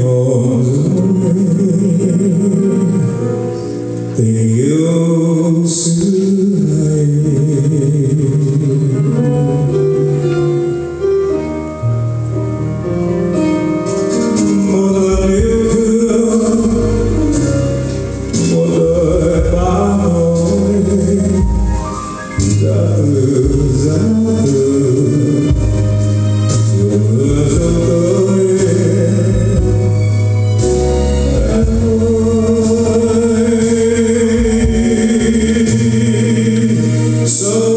linh em